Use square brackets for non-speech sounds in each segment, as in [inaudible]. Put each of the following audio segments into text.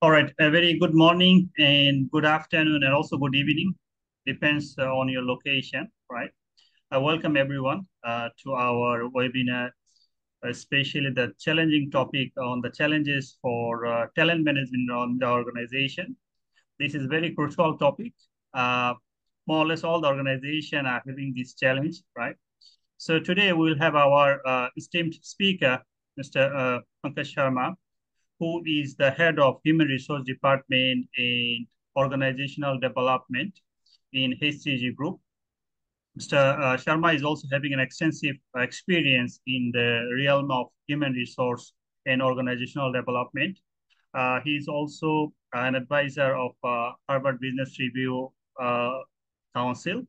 All right. A very good morning and good afternoon and also good evening. Depends uh, on your location, right? I welcome everyone uh, to our webinar, especially the challenging topic on the challenges for uh, talent management on the organization. This is a very crucial topic. Uh, more or less all the organization are having this challenge, right? So today we'll have our uh, esteemed speaker, Mr. Uh, Pankaj Sharma, who is the head of Human Resource Department and Organizational Development in HCG Group. Mr. Uh, Sharma is also having an extensive experience in the realm of human resource and organizational development. Uh, he is also an advisor of uh, Harvard Business Review uh, Council,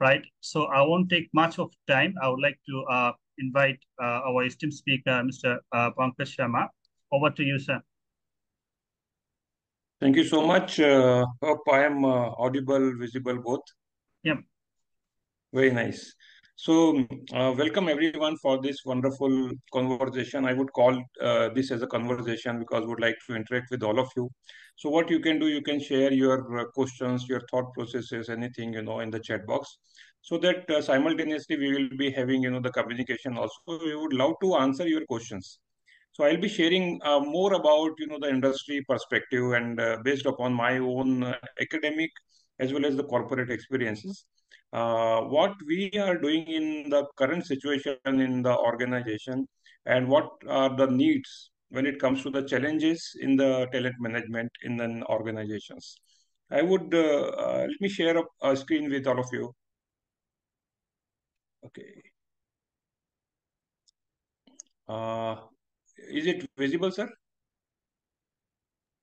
right? So I won't take much of time. I would like to uh, invite uh, our esteemed speaker, Mr. Uh, Pankaj Sharma, over to you, sir. Thank you so much. Uh, hope I am uh, audible, visible both. Yep. Very nice. So, uh, welcome everyone for this wonderful conversation. I would call uh, this as a conversation because I would like to interact with all of you. So, what you can do, you can share your uh, questions, your thought processes, anything you know in the chat box, so that uh, simultaneously we will be having you know the communication. Also, we would love to answer your questions. So I'll be sharing uh, more about you know the industry perspective and uh, based upon my own uh, academic as well as the corporate experiences. Uh, what we are doing in the current situation in the organization and what are the needs when it comes to the challenges in the talent management in the organizations. I would uh, uh, let me share a, a screen with all of you. Okay. Uh, is it visible, sir?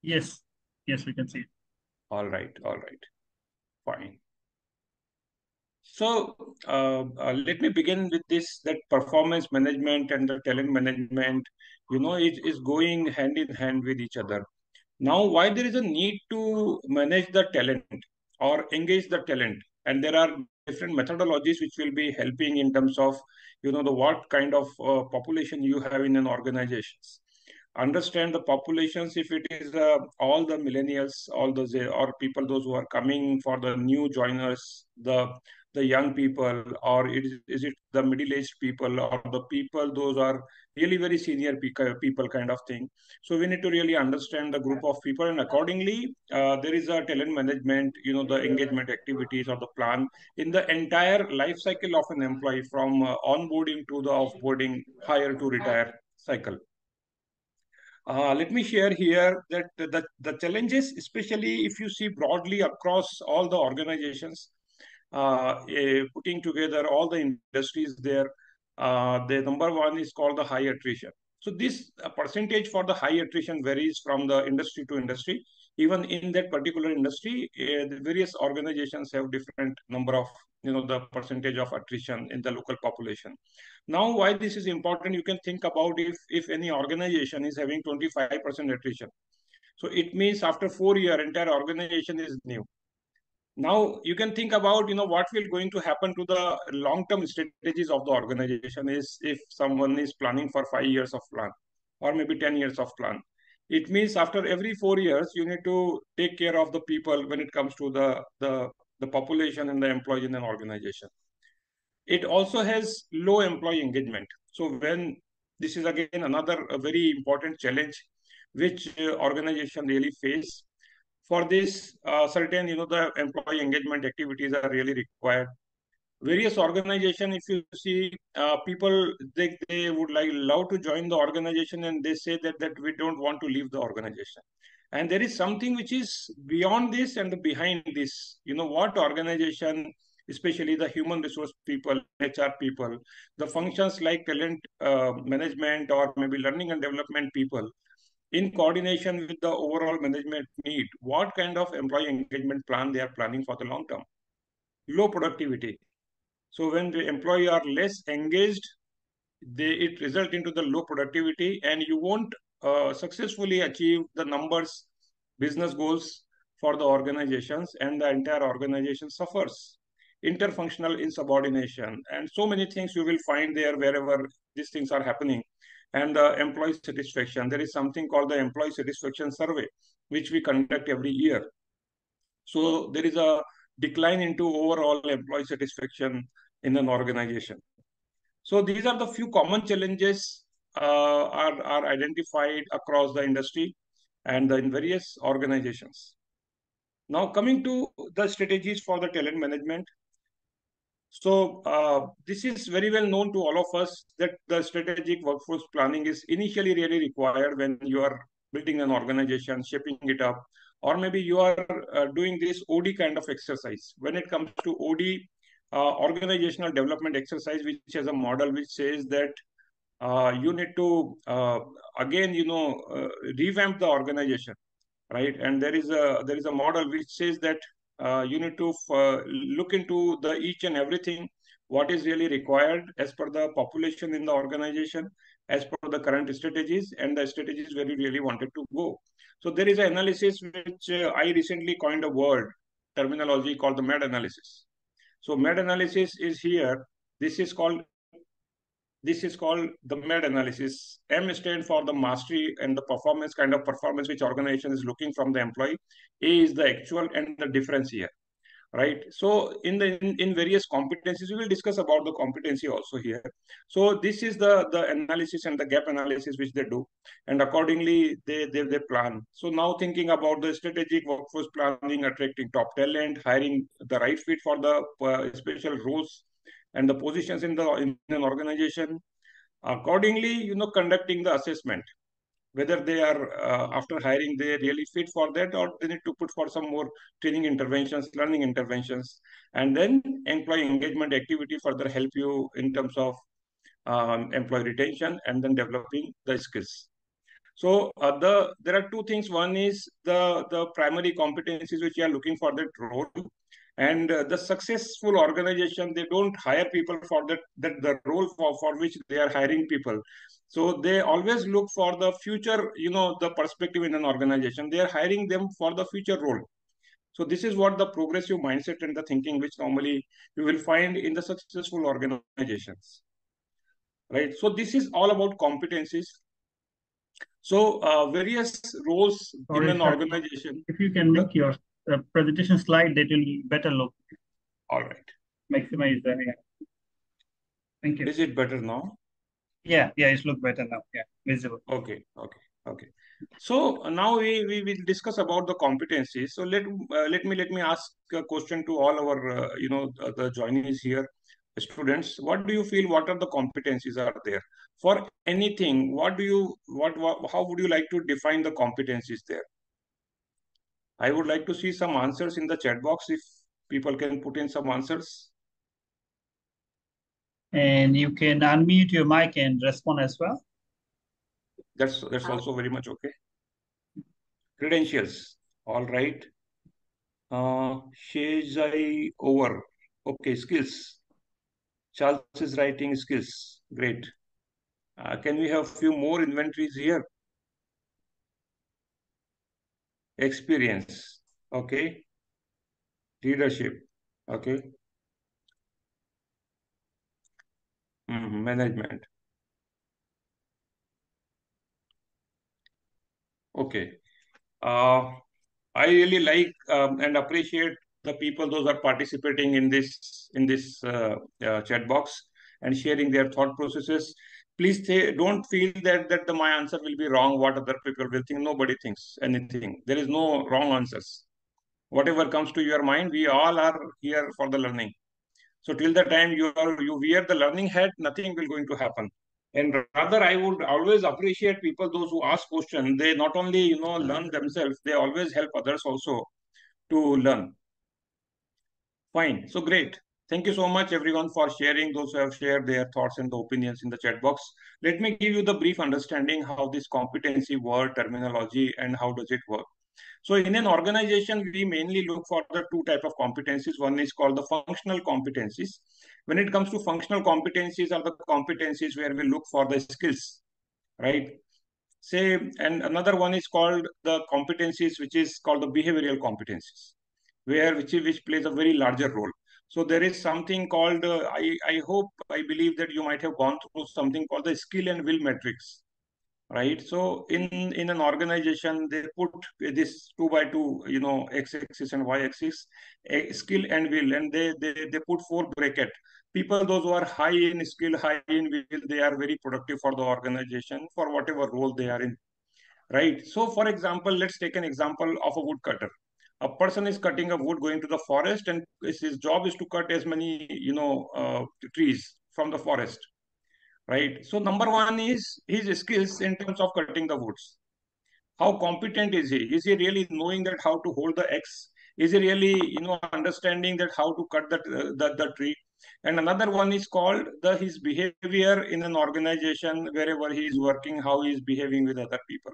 Yes. Yes, we can see it. All right. All right. Fine. So uh, uh, let me begin with this, that performance management and the talent management, you know, it is going hand in hand with each other. Now, why there is a need to manage the talent or engage the talent? And there are different methodologies which will be helping in terms of, you know, the what kind of uh, population you have in an organization understand the populations if it is uh, all the millennials all those or people those who are coming for the new joiners the the young people or it is, is it the middle aged people or the people those are really very senior people kind of thing. So we need to really understand the group of people and accordingly uh, there is a talent management you know the engagement activities or the plan in the entire life cycle of an employee from uh, onboarding to the offboarding hire to retire cycle uh, let me share here that the, the challenges, especially if you see broadly across all the organizations, uh, uh, putting together all the industries there, uh, the number one is called the high attrition. So this uh, percentage for the high attrition varies from the industry to industry. Even in that particular industry, uh, the various organizations have different number of you know the percentage of attrition in the local population. Now why this is important you can think about if if any organization is having 25% attrition. So it means after four year entire organization is new. Now you can think about you know what will going to happen to the long term strategies of the organization is if someone is planning for five years of plan or maybe 10 years of plan it means after every four years you need to take care of the people when it comes to the the the population and the employees in an organization. It also has low employee engagement. So when this is again another very important challenge which uh, organization really face. For this, uh, certain you know the employee engagement activities are really required. Various organization, if you see uh, people, they, they would like love to join the organization and they say that that we don't want to leave the organization. And there is something which is beyond this and behind this. You know what? Organization especially the human resource people hr people the functions like talent uh, management or maybe learning and development people in coordination with the overall management need what kind of employee engagement plan they are planning for the long term? Low productivity so when the employee are less engaged they it result into the low productivity and you won't uh, successfully achieve the numbers, business goals for the organizations and the entire organization suffers. Interfunctional insubordination and so many things you will find there wherever these things are happening. and the employee satisfaction. There is something called the employee satisfaction survey, which we conduct every year. So there is a decline into overall employee satisfaction in an organization. So these are the few common challenges uh, are, are identified across the industry and in various organizations. Now coming to the strategies for the talent management. So uh, this is very well known to all of us that the strategic workforce planning is initially really required when you are building an organization, shaping it up, or maybe you are uh, doing this OD kind of exercise. When it comes to OD, organizational development exercise, which has a model which says that uh, you need to uh, again, you know, uh, revamp the organization, right? And there is a there is a model which says that uh, you need to uh, look into the each and everything what is really required as per the population in the organization as per the current strategies and the strategies where you really wanted to go so there is an analysis which uh, i recently coined a word terminology called the MAD analysis so MAD analysis is here. This is called this is called the MAD analysis. M stands for the mastery and the performance kind of performance which organization is looking from the employee. A is the actual and the difference here right? So in the in, in, various competencies we will discuss about the competency also here. So this is the the analysis and the gap analysis which they do and accordingly they they, they plan. So now thinking about the strategic workforce planning attracting top talent hiring the right fit for the uh, special roles and the positions in the in an organization. Accordingly you know conducting the assessment whether they are uh, after hiring they really fit for that or they need to put for some more training interventions learning interventions and then employee engagement activity further help you in terms of um, employee retention and then developing the skills. So uh, the there are two things. One is the the primary competencies which you are looking for that role and uh, the successful organization they don't hire people for that that the role for, for which they are hiring people so they always look for the future, you know, the perspective in an organization. They are hiring them for the future role. So this is what the progressive mindset and the thinking which normally you will find in the successful organizations. Right. So this is all about competencies. So uh, various roles Sorry, in an organization. If you can make your uh, presentation slide, that will better look. All right. Maximize the. Yeah. Thank you. Is it better now? Yeah, yeah, it's look better now. Yeah, visible. Okay, okay, okay. So now we, we will discuss about the competencies. So let uh, let me let me ask a question to all our uh, you know the, the joinees here, students. What do you feel? What are the competencies are there for anything? What do you what, what how would you like to define the competencies there? I would like to see some answers in the chat box if people can put in some answers. And you can unmute your mic and respond as well. That's that's also very much okay. Credentials. All right. Uh Shezai over. Okay, skills. Charles is writing skills. Great. Uh, can we have a few more inventories here? Experience. Okay. Leadership. Okay. Mm, management. Okay. Uh, I really like um, and appreciate the people those are participating in this in this uh, uh, chat box and sharing their thought processes. Please don't feel that that the, my answer will be wrong. What other people will think. Nobody thinks anything. There is no wrong answers. Whatever comes to your mind, we all are here for the learning. So till the time you are you wear the learning hat, nothing will going to happen. And rather, I would always appreciate people those who ask questions. They not only you know learn themselves, they always help others also to learn. Fine. So great. Thank you so much, everyone, for sharing those who have shared their thoughts and the opinions in the chat box. Let me give you the brief understanding how this competency word terminology and how does it work. So in an organization, we mainly look for the two type of competencies. One is called the functional competencies. When it comes to functional competencies are the competencies where we look for the skills, right? Say, and another one is called the competencies, which is called the behavioral competencies, where which, which plays a very larger role. So there is something called, uh, I, I hope, I believe that you might have gone through something called the skill and will matrix right? So in in an organization, they put this two by two, you know, x-axis and y-axis, skill and will, and they they they put four bracket. People, those who are high in skill, high in will, they are very productive for the organization for whatever role they are in, right? So, for example, let's take an example of a woodcutter. A person is cutting a wood going to the forest, and his job is to cut as many, you know, uh, trees from the forest right? So number one is his skills in terms of cutting the woods. How competent is he? Is he really knowing that how to hold the X? Is he really, you know, understanding that how to cut the, uh, the, the tree? And another one is called the his behavior in an organization wherever he is working, how he is behaving with other people.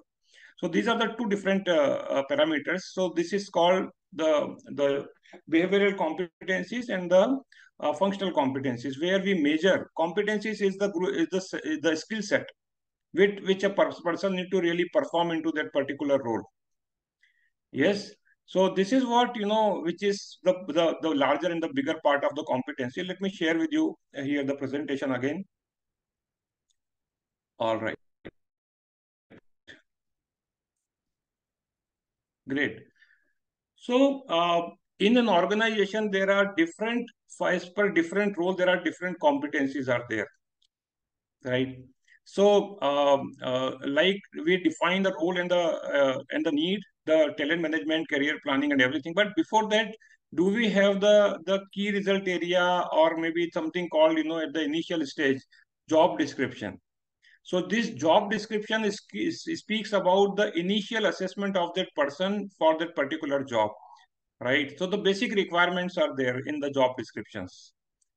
So these are the two different uh, uh, parameters. So this is called the the behavioral competencies and the uh, functional competencies, where we measure competencies is the is the is the skill set with which a person need to really perform into that particular role. Yes. So this is what you know, which is the, the the larger and the bigger part of the competency. Let me share with you here the presentation again. All right. Great. So uh, in an organization, there are different, as per different role, there are different competencies are there, right? So um, uh, like we define the role and the uh, and the need, the talent management, career planning, and everything. But before that, do we have the the key result area or maybe something called you know at the initial stage job description? So this job description is, is, speaks about the initial assessment of that person for that particular job, right? So the basic requirements are there in the job descriptions,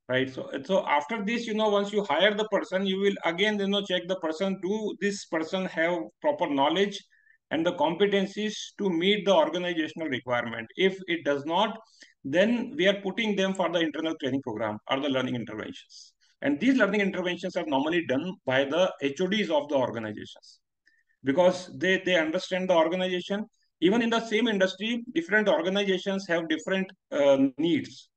right? So, so after this, you know, once you hire the person, you will again, you know, check the person, do this person have proper knowledge and the competencies to meet the organizational requirement. If it does not, then we are putting them for the internal training program or the learning interventions. And these learning interventions are normally done by the HODs of the organizations because they, they understand the organization. Even in the same industry, different organizations have different uh, needs,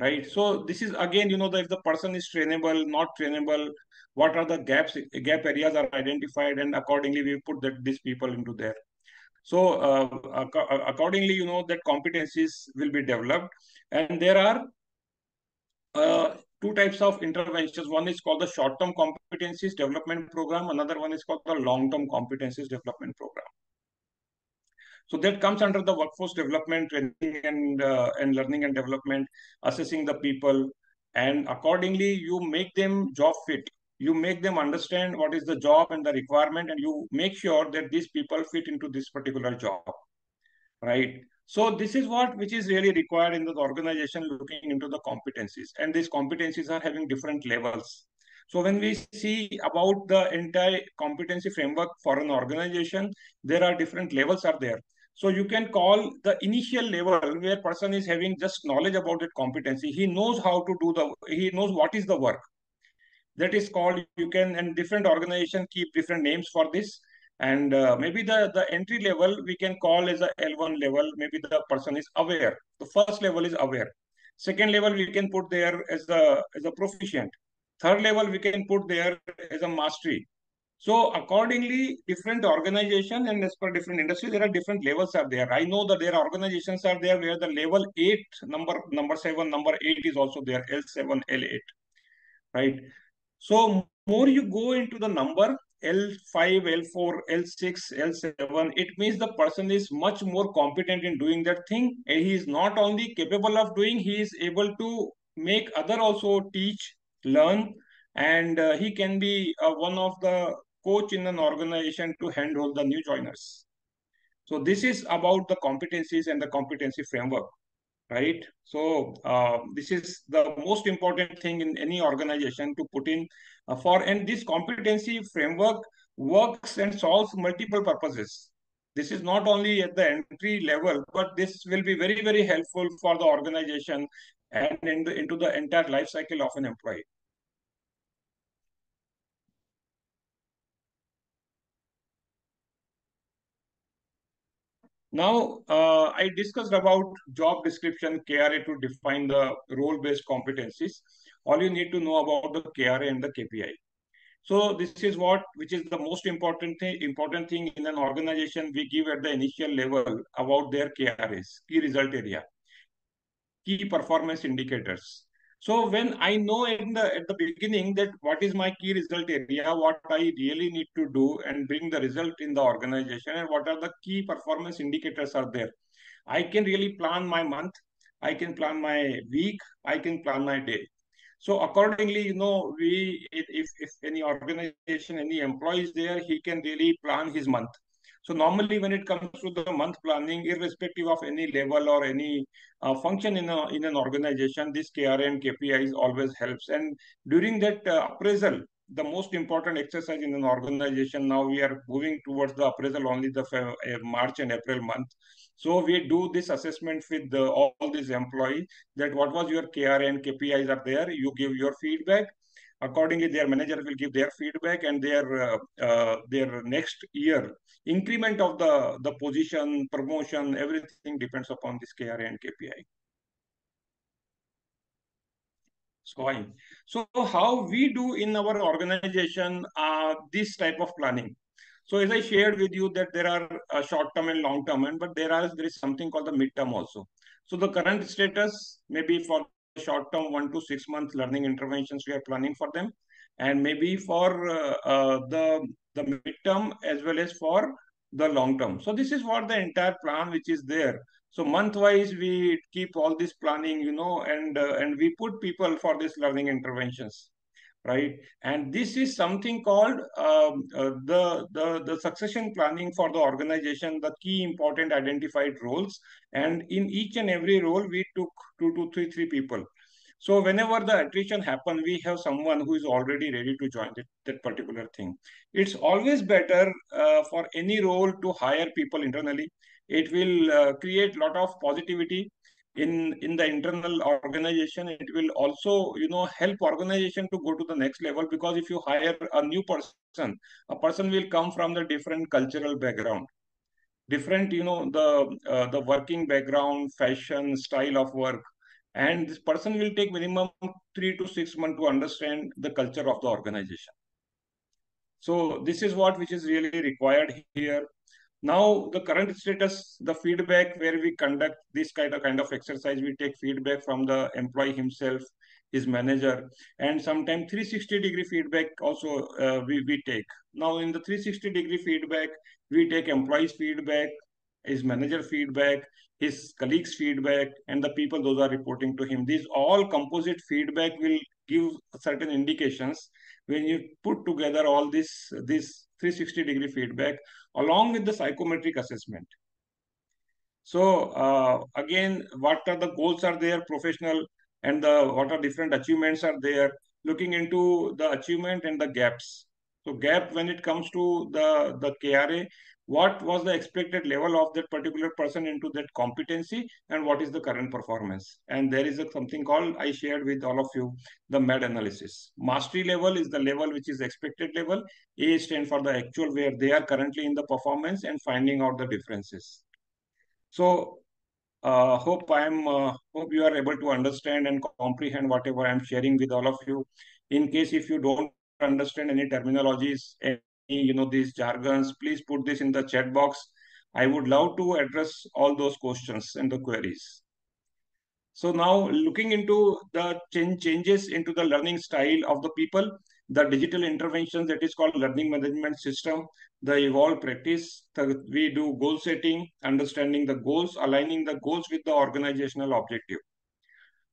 right? So this is again, you know, the, if the person is trainable, not trainable, what are the gaps, gap areas are identified, and accordingly we put that these people into there. So uh, ac accordingly, you know, that competencies will be developed, and there are uh, two types of interventions. One is called the short-term competencies development program. Another one is called the long-term competencies development program. So that comes under the workforce development, training and, uh, and learning and development, assessing the people. And accordingly, you make them job fit. You make them understand what is the job and the requirement, and you make sure that these people fit into this particular job, right? So this is what which is really required in the organization looking into the competencies. And these competencies are having different levels. So when we see about the entire competency framework for an organization, there are different levels are there. So you can call the initial level where person is having just knowledge about that competency. He knows how to do the, he knows what is the work. That is called, you can, and different organization keep different names for this. And uh, maybe the, the entry level we can call as a L1 level. Maybe the person is aware. The first level is aware. Second level we can put there as a, as a proficient. Third level we can put there as a mastery. So accordingly, different organization and as per different industry, there are different levels are there. I know that there are organizations are there where the level eight, number number seven, number eight is also there, L7, L8, right? So more you go into the number, L5, L4, L6, L7, it means the person is much more competent in doing that thing. And he is not only capable of doing, he is able to make other also teach, learn, and uh, he can be uh, one of the coach in an organization to handle the new joiners. So this is about the competencies and the competency framework, right? So uh, this is the most important thing in any organization to put in for, and this competency framework works and solves multiple purposes. This is not only at the entry level, but this will be very, very helpful for the organization and in the, into the entire life cycle of an employee. Now, uh, I discussed about job description, KRA to define the role-based competencies. All you need to know about the KRA and the KPI. So this is what, which is the most important thing, important thing in an organization we give at the initial level about their KRAs, key result area, key performance indicators. So when I know in the at the beginning that what is my key result area, what I really need to do and bring the result in the organization and what are the key performance indicators are there. I can really plan my month, I can plan my week, I can plan my day. So accordingly, you know, we if, if any organization, any employee is there, he can really plan his month. So normally when it comes to the month planning, irrespective of any level or any uh, function in, a, in an organization, this KRA and KPIs always helps. And during that uh, appraisal, the most important exercise in an organization, now we are moving towards the appraisal only the uh, March and April month. So we do this assessment with the, all these employees that what was your KRA and KPIs are there. You give your feedback. Accordingly, their manager will give their feedback and their uh, uh, their next year increment of the the position, promotion, everything depends upon this KRA and KPI. So, so how we do in our organization uh, this type of planning. So as I shared with you that there are uh, short term and long term, and but there are there is something called the midterm also. So the current status maybe for short term one to six month learning interventions we are planning for them, and maybe for uh, uh, the the midterm as well as for the long term. So this is what the entire plan which is there. So month wise we keep all this planning, you know, and uh, and we put people for this learning interventions right? And this is something called um, uh, the, the, the succession planning for the organization, the key important identified roles. And in each and every role, we took two to three, three people. So whenever the attrition happens, we have someone who is already ready to join that, that particular thing. It's always better uh, for any role to hire people internally. It will uh, create a lot of positivity in in the internal organization it will also you know help organization to go to the next level because if you hire a new person a person will come from the different cultural background different you know the uh, the working background fashion style of work and this person will take minimum 3 to 6 months to understand the culture of the organization so this is what which is really required here now, the current status, the feedback where we conduct this kind of kind of exercise, we take feedback from the employee himself, his manager, and sometimes 360 degree feedback also uh, we, we take. Now, in the 360 degree feedback, we take employees' feedback, his manager feedback, his colleagues' feedback, and the people those are reporting to him. These all composite feedback will give certain indications when you put together all this this 360 degree feedback along with the psychometric assessment. So uh, again, what are the goals are there, professional, and the what are different achievements are there, looking into the achievement and the gaps. So gap when it comes to the, the KRA, what was the expected level of that particular person into that competency and what is the current performance. And there is a, something called, I shared with all of you, the MAD analysis. Mastery level is the level which is expected level. A stand for the actual where they are currently in the performance and finding out the differences. So uh, hope I'm uh, hope you are able to understand and comprehend whatever I'm sharing with all of you. In case if you don't understand any terminologies, you know these jargons, please put this in the chat box. I would love to address all those questions and the queries. So now looking into the changes into the learning style of the people, the digital interventions that is called learning management system, the evolved practice, the, we do goal setting, understanding the goals, aligning the goals with the organizational objective.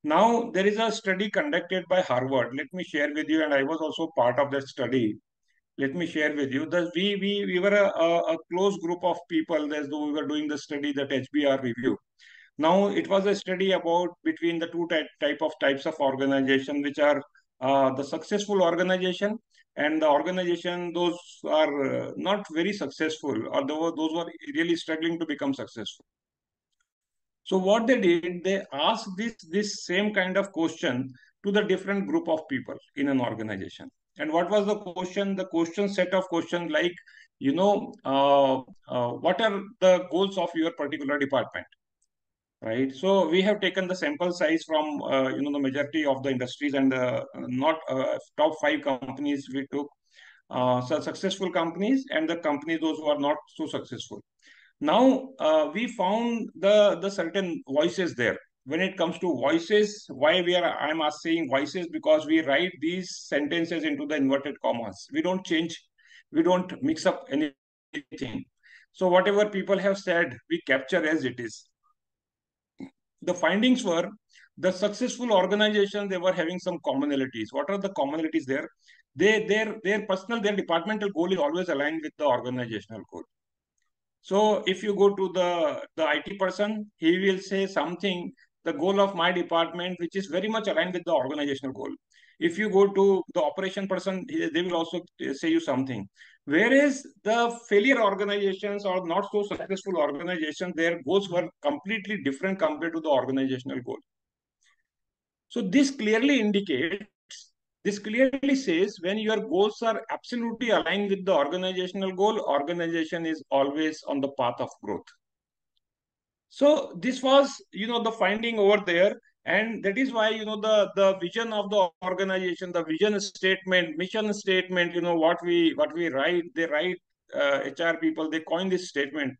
Now, there is a study conducted by Harvard. Let me share with you, and I was also part of that study. Let me share with you that we we we were a, a, close group of people as though we were doing the study that HBR review. Now, it was a study about between the two type, type of types of organization, which are uh, the successful organization and the organization those are uh, not very successful or those, those were really struggling to become successful. So what they did, they asked this, this same kind of question to the different group of people in an organization. And what was the question? The question set of questions like, you know, uh, uh, what are the goals of your particular department? Right. So we have taken the sample size from, uh, you know, the majority of the industries and the not uh, top five companies we took. uh, successful companies and the companies those who are not so successful. Now uh, we found the the certain voices there. When it comes to voices, why we are I'm saying voices because we write these sentences into the inverted commas. We don't change, we don't mix up anything. So whatever people have said, we capture as it is. The findings were the successful organization they were having some commonalities. What are the commonalities there? They their their personal their departmental goal is always aligned with the organizational goal. So if you go to the the IT person, he will say something the goal of my department, which is very much aligned with the organizational goal. If you go to the operation person, they will also uh, say you something. Whereas the failure organizations or not so successful organizations, their goals were completely different compared to the organizational goal. So this clearly indicates, this clearly says when your goals are absolutely aligned with the organizational goal, organization is always on the path of growth. So this was, you know, the finding over there. And that is why you know the the vision of the organization the vision statement mission statement you know what we what we write they write uh, hr people they coin this statement.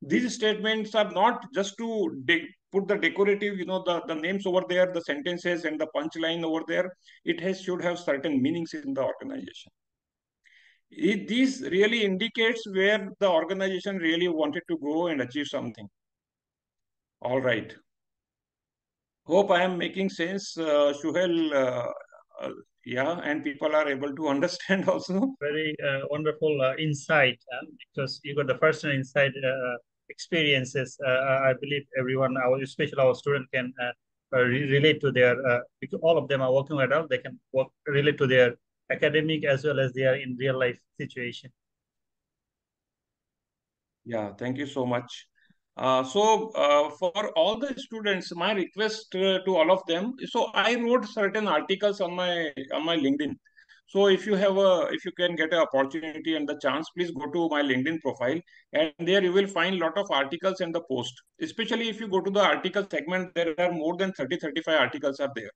These statements are not just to put the decorative you know the the names over there the sentences and the punchline over there. It has should have certain meanings in the organization. It, this really indicates where the organization really wanted to go and achieve something all right hope I am making sense, uh, Shuhel. Uh, uh, yeah, and people are able to [laughs] understand also. Very uh, wonderful uh, insight because you got the personal insight uh, experiences. I believe everyone, our especially our student, can re relate to their because all of them are working adult. They can work relate to their academic as well as their in real life situation. Yeah, thank you so much. Uh, so uh, for all the students, my request uh, to all of them. So I wrote certain articles on my on my LinkedIn. So if you have a if you can get an opportunity and the chance, please go to my LinkedIn profile, and there you will find a lot of articles and the post. Especially if you go to the article segment, there are more than 30 35 articles are there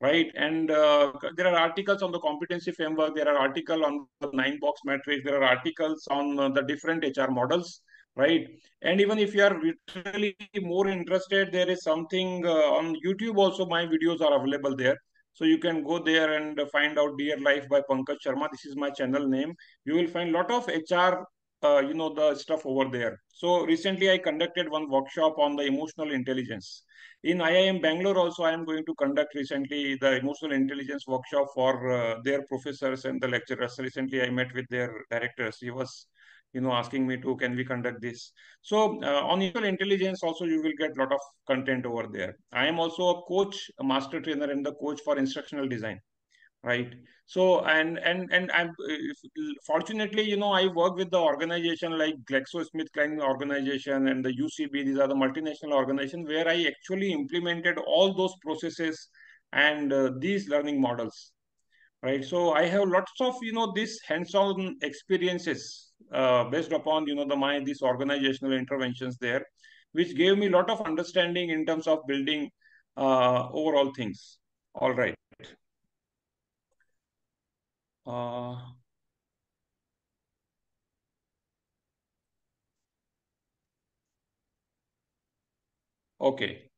right? And uh, there are articles on the competency framework. There are articles on the nine box matrix. There are articles on the different HR models right? And even if you are literally more interested, there is something uh, on YouTube also. My videos are available there. So you can go there and find out Dear Life by Pankaj Sharma. This is my channel name. You will find a lot of HR, uh, you know, the stuff over there. So recently I conducted one workshop on the emotional intelligence. In IIM Bangalore also, I am going to conduct recently the emotional intelligence workshop for uh, their professors and the lecturers. Recently, I met with their directors. He was you know asking me to can we conduct this? So uh, on equal intelligence also you will get a lot of content over there. I am also a coach a master trainer and the coach for instructional design right? So and and and i'm fortunately you know i work with the organization like glaxosmithkline organization and the ucb these are the multinational organization where i actually implemented all those processes and uh, these learning models right? So i have lots of you know this hands-on experiences uh, based upon you know the my these organizational interventions there which gave me a lot of understanding in terms of building uh, overall things. All right. Uh, okay.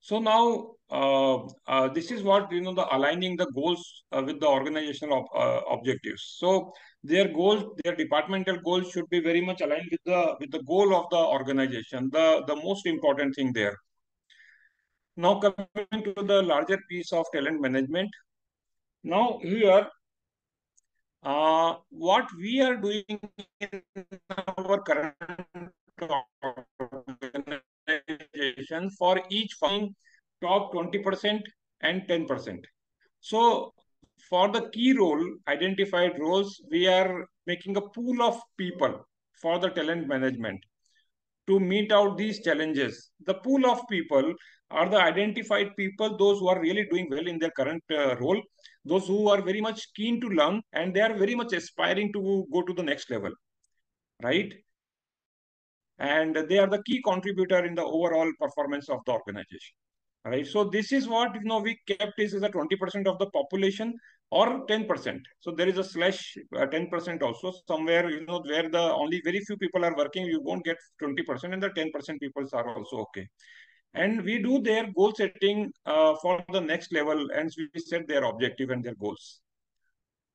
So now this is what you know the aligning the goals uh, with the organizational uh, objectives. So their goals their departmental goals should be very much aligned with the with the goal of the organization the the most important thing there. Now coming to the larger piece of talent management. Now here uh, what we are doing in our current organization for each firm top 20% and 10%. So for the key role, identified roles, we are making a pool of people for the talent management to meet out these challenges. The pool of people are the identified people, those who are really doing well in their current uh, role, those who are very much keen to learn, and they are very much aspiring to go to the next level, right? And they are the key contributor in the overall performance of the organization right? So this is what you know we kept is, is a 20% of the population. or 10%. So there is a slash 10% uh, also somewhere, you know, where the only very few people are working, you won't get 20% and the 10% people are also okay. And we do their goal setting uh, for the next level and we set their objective and their goals.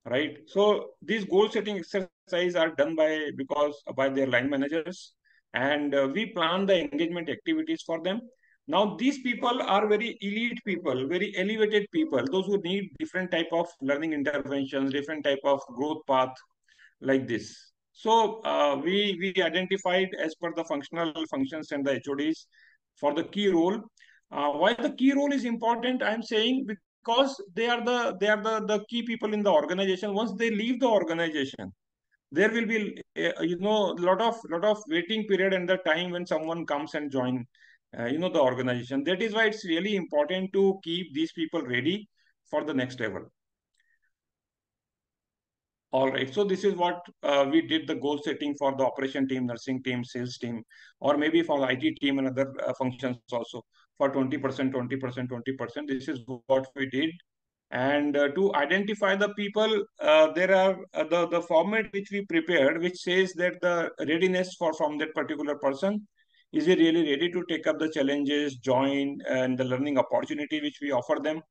Right. So these goal setting exercises are done by because by their line managers and uh, we plan the engagement activities for them now, these people are very elite people, very elevated people, those who need different type of learning interventions, different type of growth path like this. So uh, we, we identified as per the functional functions and the HODs for the key role. Uh, why the key role is important, I'm saying because they are the they are the, the key people in the organization. Once they leave the organization, there will be uh, you know a lot of lot of waiting period and the time when someone comes and join uh, you know the organization. That is why it's really important to keep these people ready for the next level. All right. So this is what uh, we did the goal setting for the operation team nursing team sales team or maybe for the it team and other uh, functions also. For 20% 20% 20% this is what we did. And uh, to identify the people uh, there are the the format which we prepared which says that the readiness for from that particular person is he really ready to take up the challenges, join, and the learning opportunity which we offer them?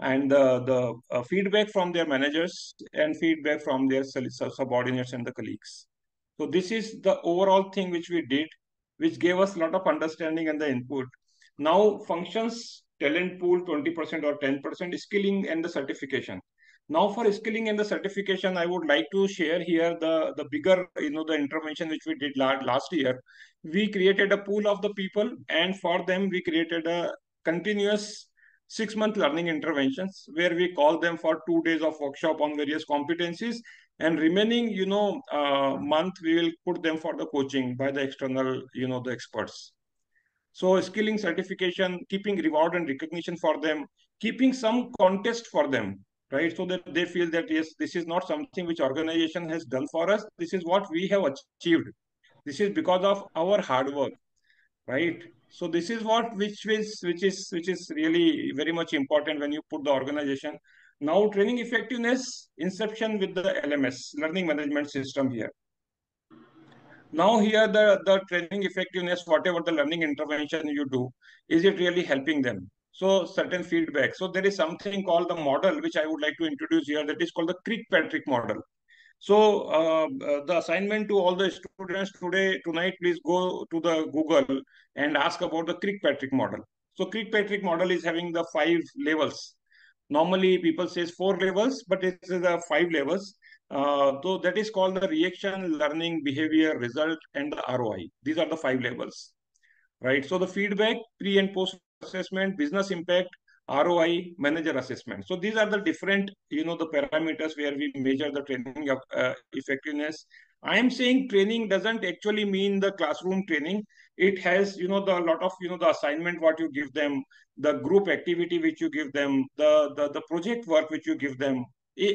And the, the uh, feedback from their managers and feedback from their subordinates and the colleagues. So this is the overall thing which we did, which gave us a lot of understanding and the input. Now functions, talent pool 20% or 10%, skilling and the certification. Now for skilling and the certification, I would like to share here the, the bigger, you know, the intervention which we did last year. We created a pool of the people and for them we created a continuous six month learning interventions where we call them for two days of workshop on various competencies and remaining, you know, uh, month we will put them for the coaching by the external, you know, the experts. So skilling certification, keeping reward and recognition for them, keeping some contest for them right? So that they feel that yes, this is not something which organization has done for us. This is what we have achieved. This is because of our hard work, right? So this is what which is which is which is really very much important when you put the organization. Now training effectiveness, inception with the LMS, learning management system here. Now here the, the training effectiveness, whatever the learning intervention you do, is it really helping them? So certain feedback. So there is something called the model, which I would like to introduce here, that is called the Kirkpatrick model. So uh, the assignment to all the students today, tonight, please go to the Google and ask about the Kirkpatrick model. So Kirkpatrick model is having the five levels. Normally people says four levels, but it's the five levels. Uh, so that is called the reaction, learning, behavior, result, and the ROI. These are the five levels, right? So the feedback, pre and post assessment, business impact, ROI, manager assessment. So these are the different, you know, the parameters where we measure the training of uh, effectiveness. I am saying training doesn't actually mean the classroom training. It has, you know, the lot of, you know, the assignment what you give them, the group activity which you give them, the the, the project work which you give them.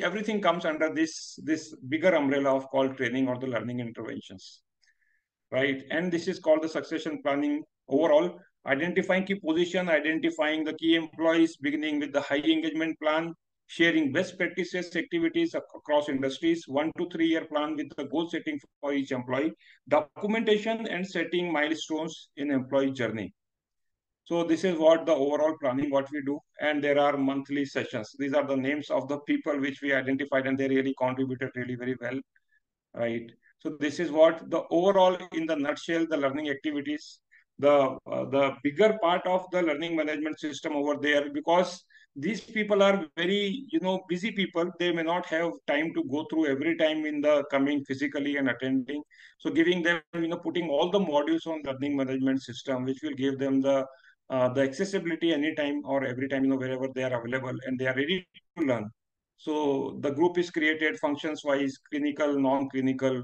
Everything comes under this this bigger umbrella of called training or the learning interventions, right? And this is called the succession planning overall identifying key position, identifying the key employees, beginning with the high engagement plan, sharing best practices activities across industries, one to three year plan with the goal setting for each employee, documentation and setting milestones in employee journey. So this is what the overall planning, what we do. And there are monthly sessions. These are the names of the people which we identified and they really contributed really very well, right? So this is what the overall in the nutshell, the learning activities the uh, the bigger part of the learning management system over there because these people are very you know busy people. They may not have time to go through every time in the coming physically and attending. So giving them you know putting all the modules on learning management system which will give them the uh, the accessibility anytime or every time you know wherever they are available and they are ready to learn. So the group is created functions wise clinical non clinical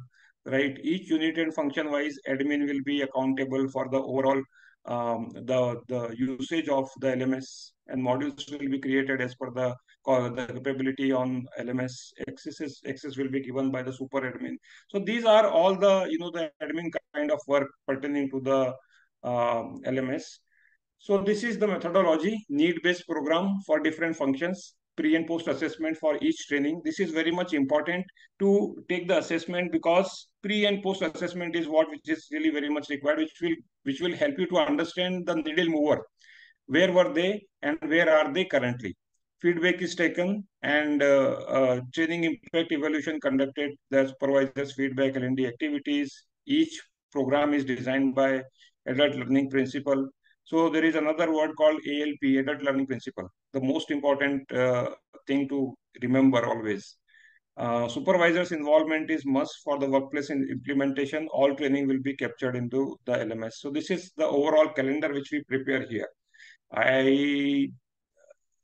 right? Each unit and function wise admin will be accountable for the overall um, the the usage of the LMS and modules will be created as per the the capability on LMS. Access access will be given by the super admin. So these are all the you know the admin kind of work pertaining to the um, LMS. So this is the methodology need based program for different functions pre and post assessment for each training. This is very much important to take the assessment because pre and post assessment is what which is really very much required, which will which will help you to understand the needle mover. Where were they and where are they currently? Feedback is taken and uh, uh, training impact evaluation conducted. The supervisors feedback L&D activities. Each program is designed by adult learning principle so there is another word called ALP, Adult Learning Principle, the most important uh, thing to remember always. Uh, supervisor's involvement is must for the workplace implementation. All training will be captured into the LMS. So this is the overall calendar which we prepare here. I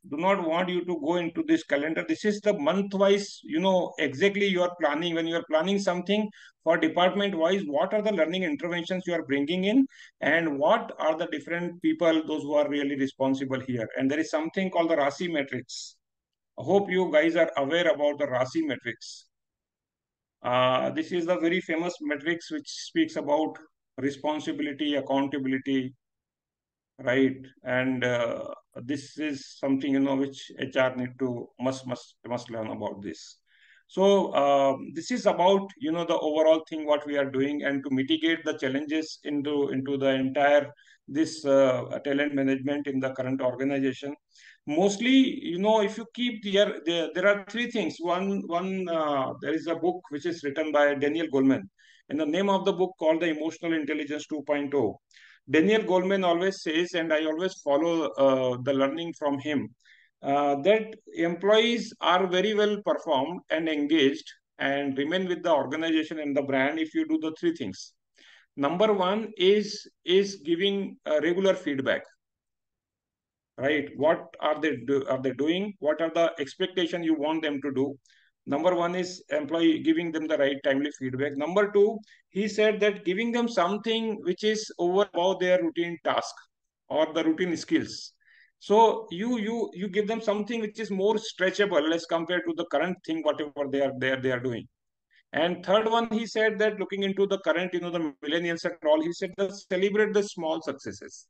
do not want you to go into this calendar. This is the month wise, you know, exactly you are planning. When you are planning something for department wise, what are the learning interventions you are bringing in and what are the different people, those who are really responsible here. And there is something called the RACI matrix. I hope you guys are aware about the RACI matrix. Uh, this is the very famous matrix which speaks about responsibility, accountability, right? And uh, this is something you know which HR need to must must must learn about this. So uh, this is about you know the overall thing what we are doing and to mitigate the challenges into into the entire this uh, talent management in the current organization. Mostly, you know, if you keep there, there, there are three things. One, one, uh, there is a book which is written by Daniel Goleman, and the name of the book called the Emotional Intelligence 2.0 Daniel Goleman always says, and I always follow uh, the learning from him, uh, that employees are very well performed and engaged and remain with the organization and the brand if you do the three things. Number one is is giving regular feedback. Right? What are they do, are they doing? What are the expectation you want them to do? Number one is employee giving them the right timely feedback. Number two, he said that giving them something which is over above their routine task or the routine skills. So you you you give them something which is more stretchable as compared to the current thing, whatever they are there they are doing. And third one, he said that looking into the current, you know, the millennials and all, he said that celebrate the small successes.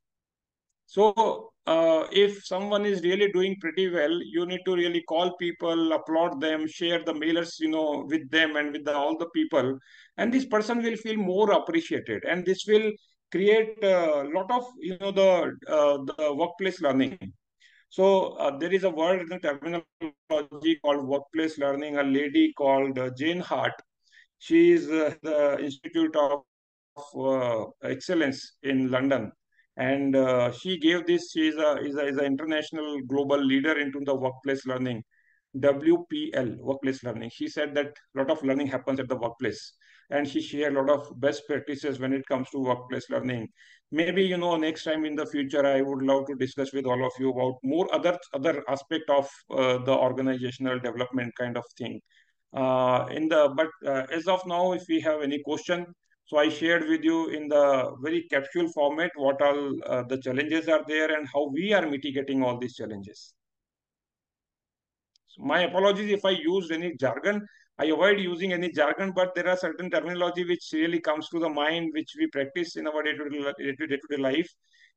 So uh, if someone is really doing pretty well, you need to really call people, applaud them, share the mailers, you know, with them and with the, all the people. And this person will feel more appreciated. And this will create a lot of, you know, the, uh, the workplace learning. So uh, there is a word in the terminology called workplace learning. A lady called Jane Hart. She is uh, the Institute of uh, Excellence in London and uh, she gave this she is a is a is an international global leader into the workplace learning wpl workplace learning she said that a lot of learning happens at the workplace and she shared a lot of best practices when it comes to workplace learning maybe you know next time in the future i would love to discuss with all of you about more other other aspect of uh, the organizational development kind of thing uh, in the but uh, as of now if we have any question so I shared with you in the very capsule format what all uh, the challenges are there and how we are mitigating all these challenges. So my apologies if I used any jargon. I avoid using any jargon, but there are certain terminology which really comes to the mind, which we practice in our day-to-day -day, -day life.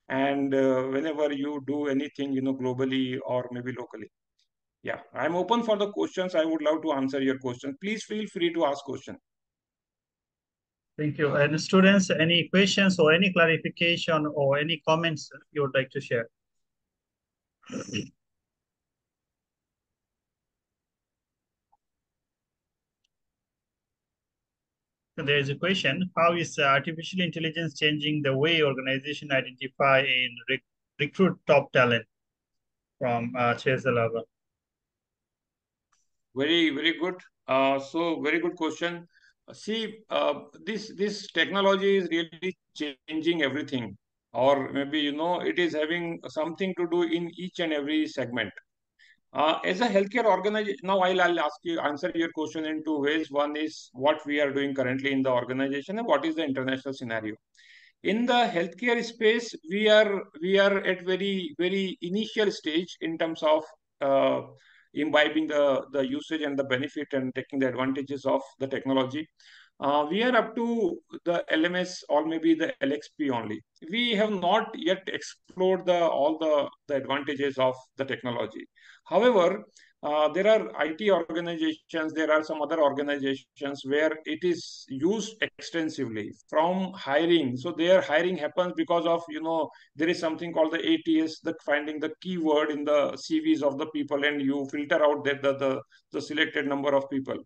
And uh, whenever you do anything, you know, globally or maybe locally. Yeah, I'm open for the questions. I would love to answer your questions. Please feel free to ask questions. Thank you. And students, any questions or any clarification or any comments you would like to share? There is a question. How is artificial intelligence changing the way organization identify and rec recruit top talent from uh, Chesalava? Very, very good. Uh, so very good question see uh, this this technology is really changing everything or maybe you know it is having something to do in each and every segment uh, as a healthcare organization now I'll, I'll ask you answer your question in two ways one is what we are doing currently in the organization and what is the international scenario in the healthcare space we are we are at very very initial stage in terms of uh, imbibing the, the usage and the benefit and taking the advantages of the technology. Uh, we are up to the LMS or maybe the LXP only. We have not yet explored the all the, the advantages of the technology. However, uh, there are IT organizations, there are some other organizations where it is used extensively from hiring. So their hiring happens because of, you know, there is something called the ATS, the finding the keyword in the CVs of the people and you filter out the, the, the, the selected number of people,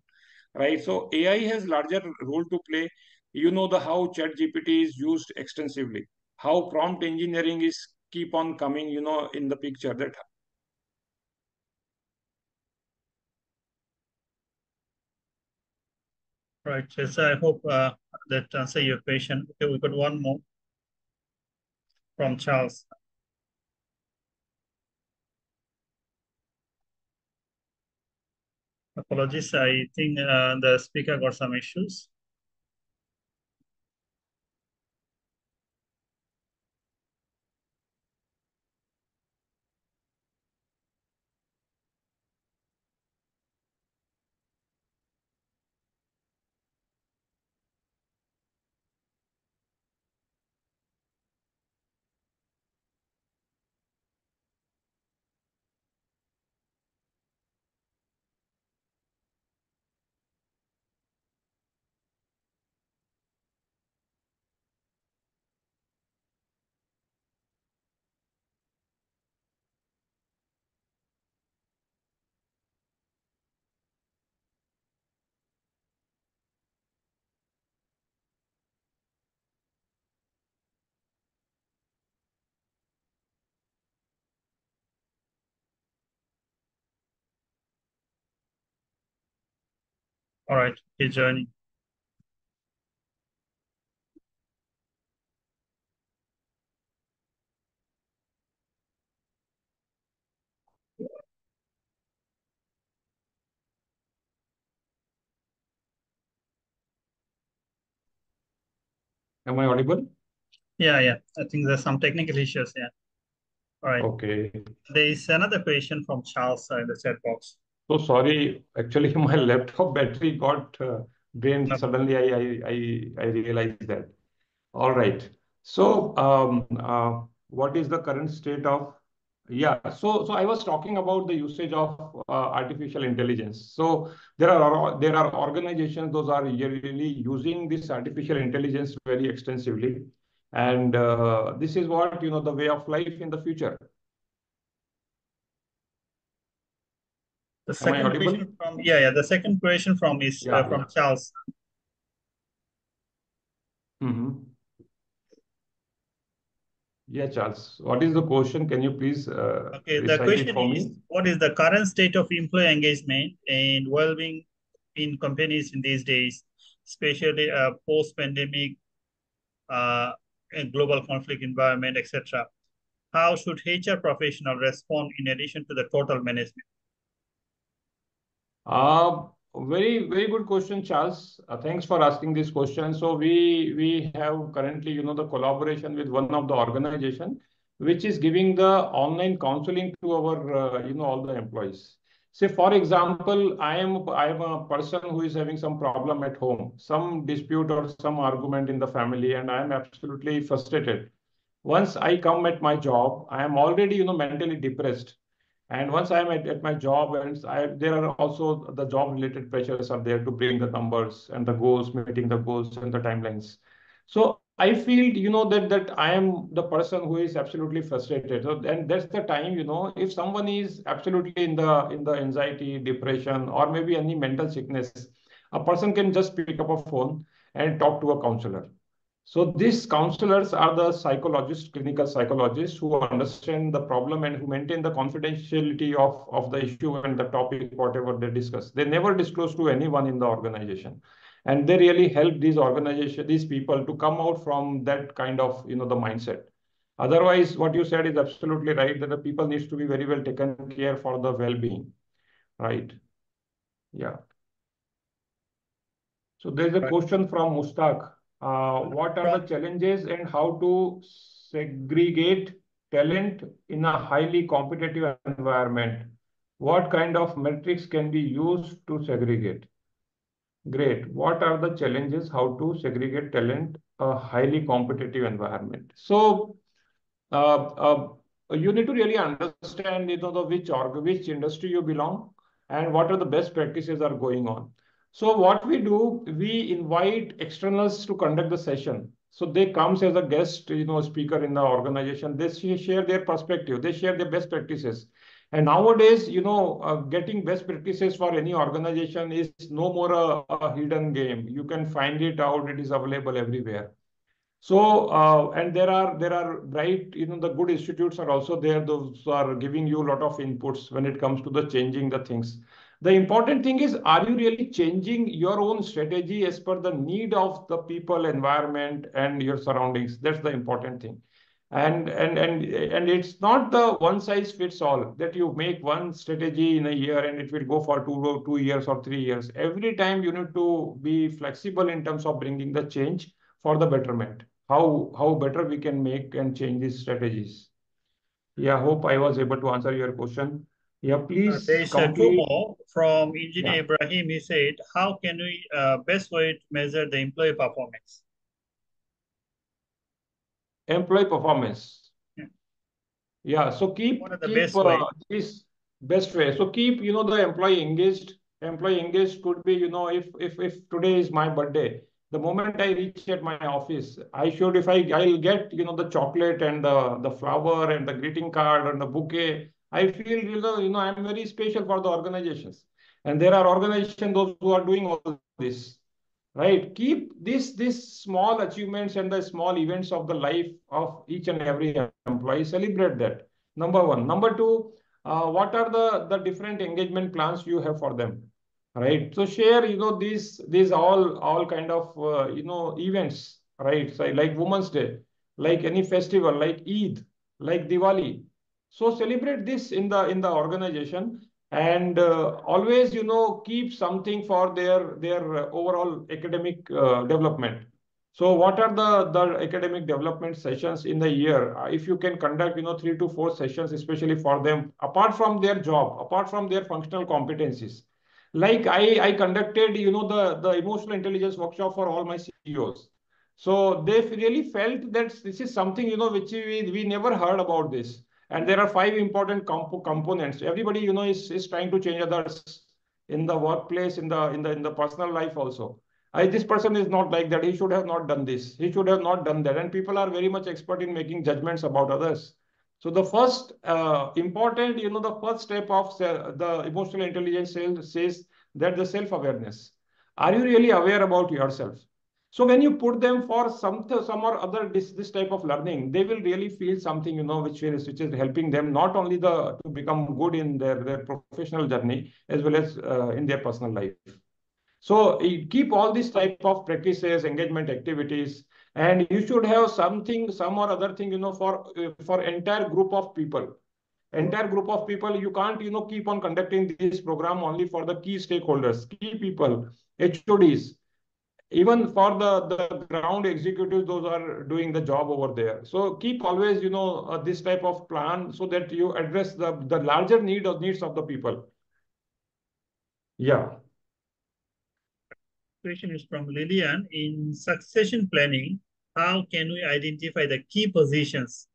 right? So AI has larger role to play. You know the how chat GPT is used extensively, how prompt engineering is keep on coming, you know, in the picture that Right. Yes, I hope uh, that answer your question. Okay, we got one more from Charles. Apologies, I think uh, the speaker got some issues. All right, he's joining. Am I audible? Yeah, yeah. I think there's some technical issues. Yeah. All right. Okay. There is another question from Charles uh, in the chat box. So sorry, actually [laughs] my laptop battery got uh, drained. No. Suddenly I, I, I, I realized that. All right. So um, uh, what is the current state of yeah, so so I was talking about the usage of uh, artificial intelligence. So there are there are organizations those are really using this artificial intelligence very extensively, and uh, this is what you know the way of life in the future. The second question from yeah, yeah. The second question from is Yeah, uh, from yeah. Charles. Mm-hmm. Yeah, Charles. What is the question? Can you please uh, Okay, the question is, what is the current state of employee engagement and well-being in companies in these days, especially uh, post-pandemic, uh, and global conflict environment, etc. How should HR professional respond in addition to the total management? Uh, very, very good question, Charles. Uh, thanks for asking this question. So we we have currently, you know, the collaboration with one of the organization, which is giving the online counseling to our, uh, you know, all the employees. Say, for example, I am I am a person who is having some problem at home, some dispute or some argument in the family, and I am absolutely frustrated. Once I come at my job, I am already, you know, mentally depressed. And once I'm at, at my job, and I, there are also the job related pressures are there to bring the numbers and the goals, meeting the goals and the timelines. So I feel, you know, that that I am the person who is absolutely frustrated. So, and that's the time, you know, if someone is absolutely in the in the anxiety, depression, or maybe any mental sickness, a person can just pick up a phone and talk to a counselor. So these counselors are the psychologists, clinical psychologists who understand the problem and who maintain the confidentiality of, of the issue and the topic, whatever they discuss. They never disclose to anyone in the organization. And they really help these organizations, these people to come out from that kind of, you know, the mindset. Otherwise, what you said is absolutely right, that the people needs to be very well taken care for the well-being, right? Yeah. So there's a question from Mustaq. Uh, what are the challenges and how to segregate talent in a highly competitive environment? What kind of metrics can be used to segregate? Great. What are the challenges? How to segregate talent a highly competitive environment? So, uh, uh, you need to really understand, you know, the which org, which industry you belong and what are the best practices are going on. So what we do, we invite externals to conduct the session. So they comes as a guest, you know, speaker in the organization. They share their perspective. They share their best practices. And nowadays, you know, uh, getting best practices for any organization is no more a, a, hidden game. You can find it out. It is available everywhere. So, uh, and there are there are bright, you know, the good institutes are also there. Those are giving you a lot of inputs when it comes to the changing the things. The important thing is, are you really changing your own strategy as per the need of the people, environment, and your surroundings? That's the important thing. And and and and it's not the one size fits all that you make one strategy in a year and it will go for two two years or three years. Every time you need to be flexible in terms of bringing the change for the betterment. How how better we can make and change these strategies. Yeah hope i was able to answer your question yeah please uh, more from engineer yeah. ibrahim he said how can we uh, best way to measure the employee performance employee performance. Yeah. yeah. So keep, keep best uh, this best way. So keep, you know, the employee engaged. Employee engaged could be, you know, if if if today is my birthday, the moment I reach at my office, I should, if I I'll get, you know, the chocolate and the the flower and the greeting card and the bouquet. I feel, you know, I'm very special for the organizations. And there are organizations those who are doing all this right? Keep this this small achievements and the small events of the life of each and every employee celebrate that. Number one. Number two uh, what are the the different engagement plans you have for them right? So share you know these these all all kind of uh, you know events right? So like women's day like any festival like eid like diwali so celebrate this in the in the organization and uh, always you know keep something for their their overall academic uh, development. So what are the the academic development sessions in the year? Uh, if you can conduct you know 3 to 4 sessions especially for them apart from their job apart from their functional competencies. Like i i conducted you know the the emotional intelligence workshop for all my ceos so they really felt that this is something you know which we, we never heard about this and there are five important comp components. Everybody, you know, is, is trying to change others in the workplace, in the in the in the personal life also. I, this person is not like that. He should have not done this. He should have not done that. And people are very much expert in making judgments about others. So the first uh, important, you know, the first step of the emotional intelligence says that the self-awareness. Are you really aware about yourself? So when you put them for some some or other this, this type of learning, they will really feel something, you know, which is which is helping them not only the to become good in their, their professional journey as well as uh, in their personal life. So keep all these type of practices, engagement activities, and you should have something, some or other thing, you know, for uh, for entire group of people. Entire group of people, you can't, you know, keep on conducting this program only for the key stakeholders, key people, HODs, even for the, the ground executives, those are doing the job over there. So keep always, you know, uh, this type of plan so that you address the, the larger need of needs of the people. Yeah. Question is from Lillian. In succession planning, how can we identify the key positions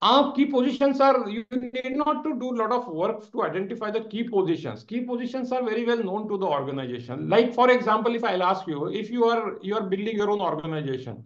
our key positions are, you need not to do a lot of work to identify the key positions. Key positions are very well known to the organization. Like, for example, if I'll ask you, if you are, you are building your own organization,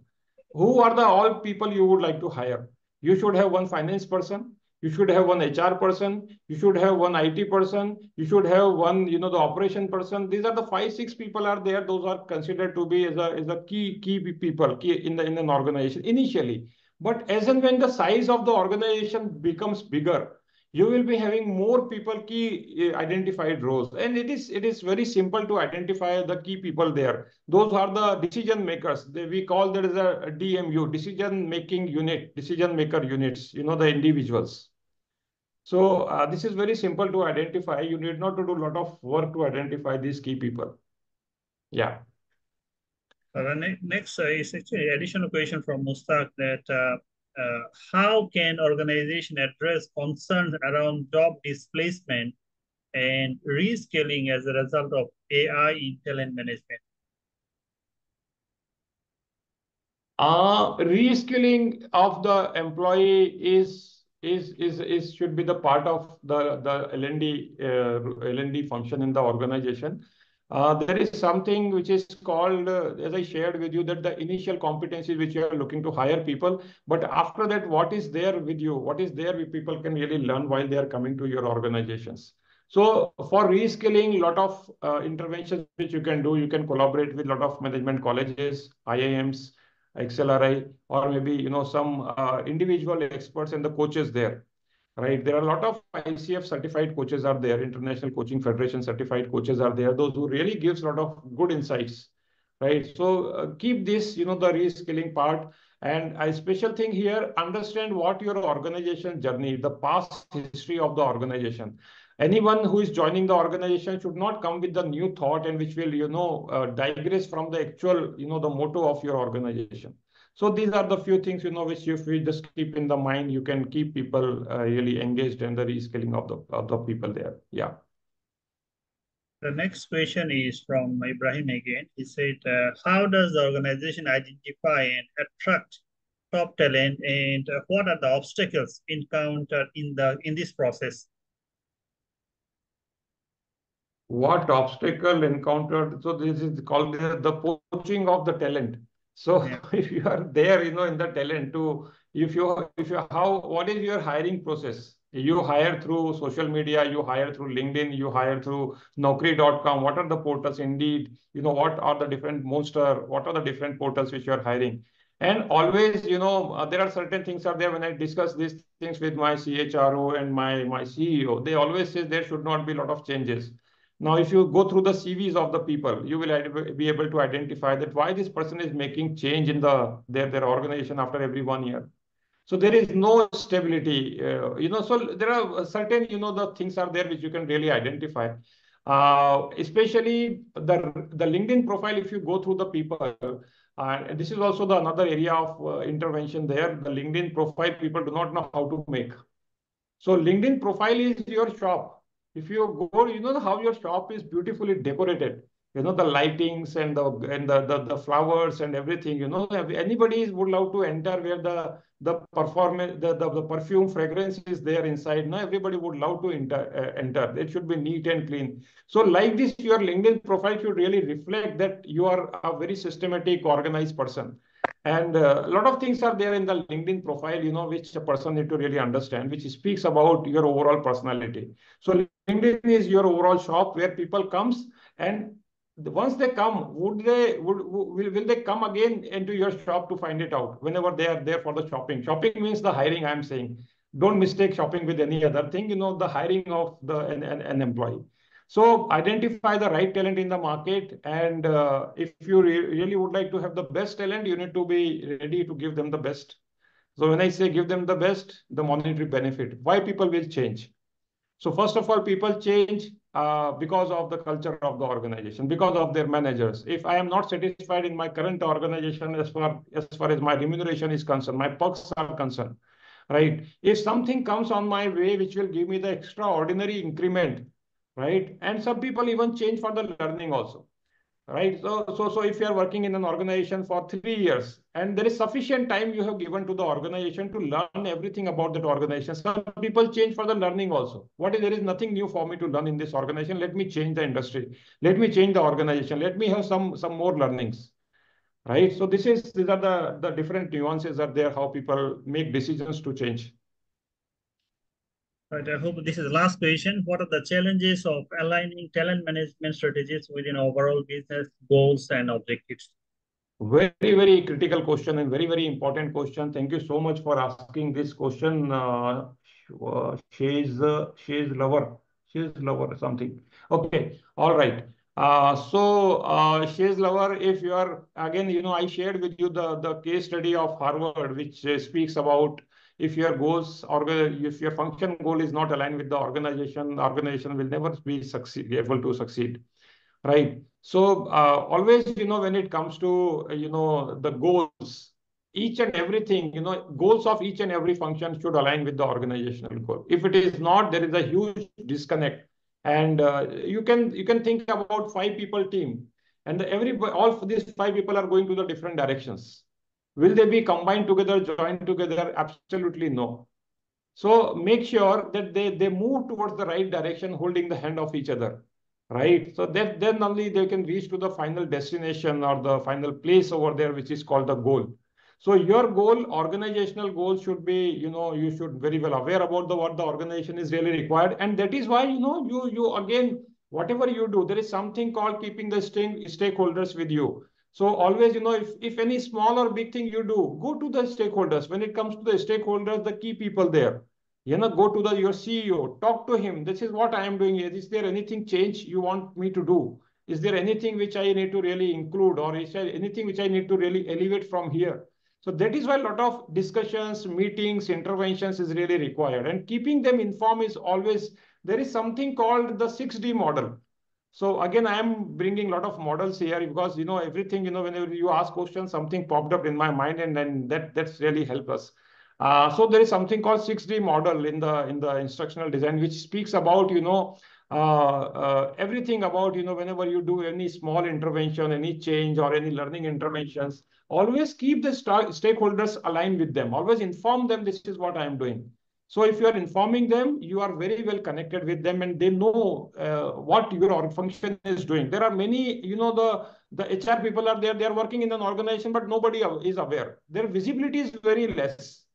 who are the all people you would like to hire? You should have one finance person. You should have one HR person. You should have one IT person. You should have one, you know, the operation person. These are the five, six people are there. Those are considered to be as a, as a key, key people key in the, in an organization initially. But as and when the size of the organization becomes bigger, you will be having more people key eh, identified roles. And it is it is very simple to identify the key people there. Those are the decision makers. They, we call that as a DMU, decision making unit, decision maker units, you know, the individuals. So uh, this is very simple to identify. You need not to do a lot of work to identify these key people. Yeah. The ne next uh, is actually additional question from Mustaq that uh, uh, how can organization address concerns around job displacement and reskilling as a result of AI in talent management? Uh, reskilling of the employee is is is is should be the part of the the L&D uh, L&D function in the organization. Uh, there is something which is called, uh, as I shared with you, that the initial competencies which you are looking to hire people. But after that, what is there with you? What is there with people can really learn while they are coming to your organizations? So for reskilling, lot of uh, interventions which you can do, you can collaborate with lot of management colleges, IIMs, XLRI, or maybe you know some uh, individual experts and the coaches there right? There are a lot of ICF certified coaches are there, International Coaching Federation certified coaches are there, those who really gives a lot of good insights, right? So uh, keep this, you know, the reskilling part. And a special thing here, understand what your organization journey, the past history of the organization. Anyone who is joining the organization should not come with the new thought and which will, you know, uh, digress from the actual, you know, the motto of your organization. So these are the few things, you know, which if we just keep in the mind, you can keep people uh, really engaged in the reskilling of the, of the people there. Yeah. The next question is from Ibrahim again. He said, uh, how does the organization identify and attract top talent and uh, what are the obstacles encountered in the in this process? What obstacle encountered? So this is called the, the poaching of the talent. So yeah. [laughs] if you are there, you know, in the talent to, if you, if you, how, what is your hiring process? You hire through social media, you hire through LinkedIn, you hire through Naukri.com. What are the portals? Indeed, you know, what are the different Monster? What are the different portals which you are hiring? And always, you know, uh, there are certain things are there when I discuss these things with my CHRO and my, my CEO, they always say there should not be a lot of changes. Now, if you go through the CVs of the people, you will be able to identify that why this person is making change in the their, their organization after every one year. So there is no stability, uh, you know, so there are certain, you know, the things are there which you can really identify. Uh, especially the, the LinkedIn profile, if you go through the people, uh, and this is also the another area of uh, intervention there, the LinkedIn profile, people do not know how to make. So LinkedIn profile is your shop if you go, you know how your shop is beautifully decorated. You know the lightings and the and the, the, the flowers and everything. You know anybody would love to enter where the the performance the, the, the perfume fragrance is there inside. Now everybody would love to enter. Uh, enter. It should be neat and clean. So like this, your LinkedIn profile should really reflect that you are a very systematic, organized person. And uh, a lot of things are there in the LinkedIn profile, you know, which a person need to really understand, which speaks about your overall personality. So LinkedIn is your overall shop where people comes and once they come, would they would will, will they come again into your shop to find it out whenever they are there for the shopping? Shopping means the hiring. I'm saying, don't mistake shopping with any other thing. You know, the hiring of the an, an, an employee. So identify the right talent in the market. And uh, if you re really would like to have the best talent, you need to be ready to give them the best. So when I say give them the best, the monetary benefit, why people will change. So first of all, people change uh, because of the culture of the organization, because of their managers. If I am not satisfied in my current organization as far as, far as my remuneration is concerned, my perks are concerned, right? If something comes on my way which will give me the extraordinary increment, right? And some people even change for the learning also, right? So, so, so if you are working in an organization for three years and there is sufficient time you have given to the organization to learn everything about that organization, some people change for the learning also. What is there is nothing new for me to learn in this organization. Let me change the industry. Let me change the organization. Let me have some some more learnings. Right. So this is these are the the different nuances are there how people make decisions to change. Right, I hope this is the last question. What are the challenges of aligning talent management strategies within overall business goals and objectives? Very, very critical question and very, very important question. Thank you so much for asking this question. Uh, she's uh, she's lover, she's lover something. Okay, all right. Uh, so uh, she's lover. If you are again, you know, I shared with you the the case study of Harvard, which uh, speaks about if your goals or if your function goal is not aligned with the organization, the organization will never be succeed, able to succeed, right? So uh, always, you know, when it comes to, you know, the goals, each and everything, you know, goals of each and every function should align with the organizational goal. If it is not, there is a huge disconnect. And uh, you can you can think about five people team, and every all these five people are going to the different directions Will they be combined together, joined together? Absolutely no. So make sure that they, they move towards the right direction, holding the hand of each other, right? So that then only they can reach to the final destination or the final place over there, which is called the goal. So your goal, organizational goal should be, you know, you should very well aware about the what the organization is really required. And that is why, you know, you you again, whatever you do, there is something called keeping the stakeholders with you. So always, you know, if, if any small or big thing you do, go to the stakeholders. When it comes to the stakeholders, the key people there, you know, go to the your CEO, talk to him. This is what I am doing. Is there anything change you want me to do? Is there anything which I need to really include or is there anything which I need to really elevate from here? So that is why a lot of discussions, meetings, interventions is really required. And keeping them informed is always, there is something called the 6D model. So again, I am bringing a lot of models here because, you know, everything, you know, whenever you ask questions, something popped up in my mind and then that that's really helped us. Uh, so there is something called 6D model in the in the instructional design, which speaks about, you know, uh, uh, everything about, you know, whenever you do any small intervention, any change or any learning interventions, always keep the stakeholders aligned with them. Always inform them this is what I am doing. So if you are informing them, you are very well connected with them and they know uh, what your function is doing. There are many, you know, the, the HR people are there, they are working in an organization, but nobody is aware. Their visibility is very less,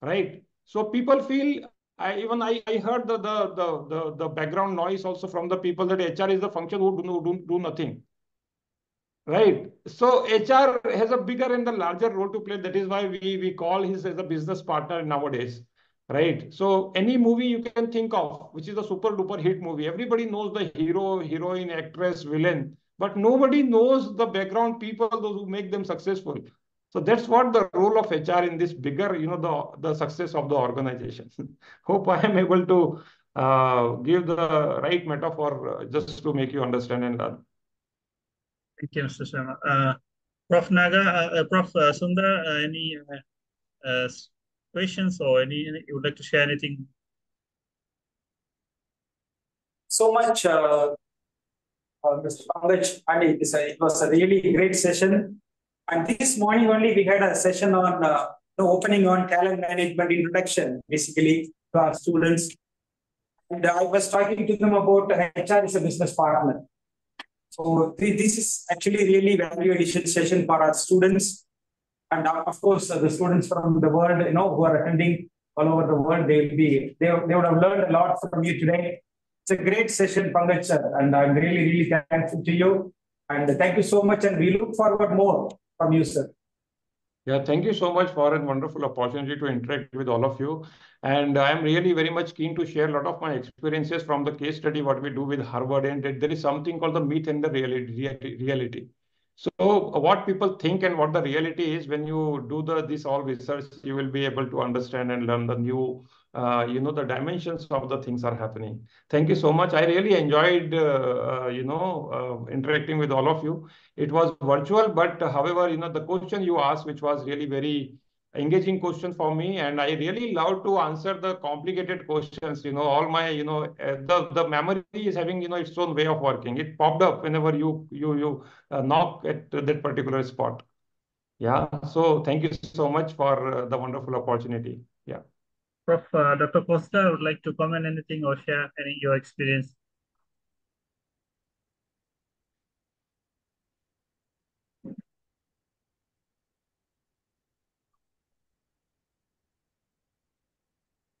right? So people feel, I, even I, I heard the, the, the, the, the background noise also from the people that HR is the function who do, do, do nothing. Right. So HR has a bigger and the larger role to play. That is why we, we call his as a business partner nowadays right? So any movie you can think of, which is a super duper hit movie, everybody knows the hero, heroine, actress, villain, but nobody knows the background people, those who make them successful. So that's what the role of HR in this bigger, you know, the, the success of the organization. [laughs] Hope I am able to uh, give the right metaphor uh, just to make you understand and learn. Thank you, Mr. Sharma. Uh, Prof. Naga, uh, uh, Prof. Uh, Sundar, any questions or any, you would like to share anything? So much, uh, uh, Mr. Pankaj, and it, it was a really great session. And this morning only we had a session on uh, the opening on talent management introduction, basically to our students. And I was talking to them about HR as a business partner. So this is actually really value addition session for our students and of course, uh, the students from the world, you know, who are attending all over the world, they will be, they, they would have learned a lot from you today. It's a great session, Pankaj sir, and I'm really, really thankful to you. And thank you so much, and we look forward more from you, sir. Yeah, thank you so much for a wonderful opportunity to interact with all of you. And I'm really very much keen to share a lot of my experiences from the case study, what we do with Harvard. And there is something called the myth and the reality. reality. So what people think and what the reality is when you do the this all research, you will be able to understand and learn the new, uh, you know, the dimensions of the things are happening. Thank you so much. I really enjoyed, uh, uh, you know, uh, interacting with all of you. It was virtual, but however, you know, the question you asked, which was really very engaging question for me and i really love to answer the complicated questions you know all my you know uh, the the memory is having you know its own way of working. It popped up whenever you you you uh, knock at that particular spot. Yeah so thank you so much for uh, the wonderful opportunity. Yeah. Prof uh, dr costa I would like to comment anything or share any your experience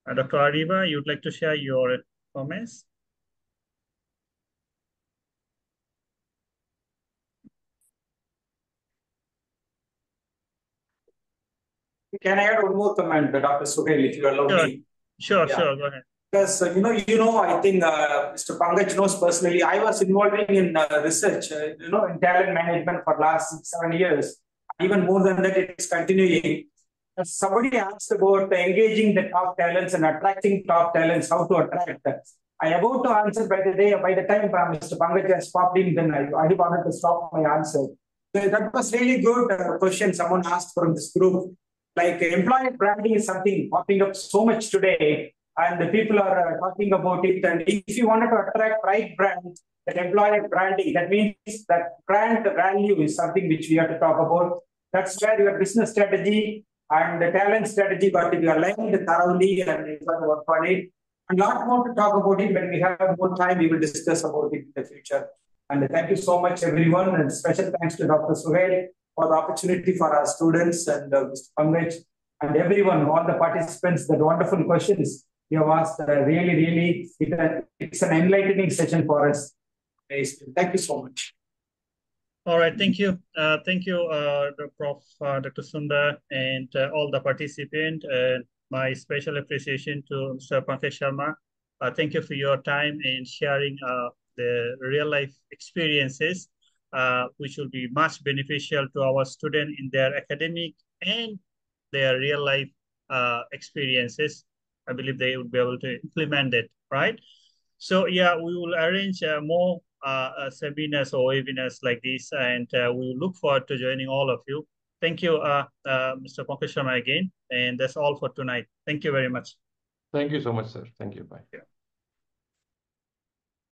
Uh, Dr. Ariba, you'd like to share your comments? Can I add one more comment, Dr. Suhail, if you allow sure. me? Sure, yeah. sure, go ahead. Because, uh, you know, you know, I think uh, Mr. Pankaj knows personally, I was involving in uh, research, uh, you know, in talent management for last six, seven years. Even more than that, it's continuing somebody asked about engaging the top talents and attracting top talents, how to attract them. I about to answer by the day, by the time uh, Mr. Pankaj has popped in, then I, I wanted to stop my answer. So that was really good uh, question someone asked from this group. Like employer branding is something popping up so much today, and the people are uh, talking about it. And if you wanted to attract right brand, that employer branding, that means that brand value is something which we have to talk about. That's where your business strategy And the talent strategy got to be aligned thoroughly and got to work on it. And lot more to talk about it when we have more time, we will discuss about it in the future. And thank you so much, everyone. And special thanks to Dr. Suhail for the opportunity for our students and uh, Mr. Pankaj and everyone, all the participants, the wonderful questions you have asked. Uh, really, really, it, uh, it's an enlightening session for us. Thank you so much. All right, thank you. Uh, thank you, uh, Prof. Uh, Dr. Sundar and uh, all the participants. And my special appreciation to Mr. Pankaj Sharma. Uh, thank you for your time and sharing uh, the real life experiences, which will be much beneficial to our students in their academic and their real life experiences. I believe they would be able to implement it, right? So yeah, we will arrange more uh, uh, seminars or webinars like this, and uh, we look forward to joining all of you. Thank you, uh, uh, Mr. Pankaj Sharma again, and that's all for tonight. Thank you very much. Thank you so much, sir. Thank you. Bye. Yeah.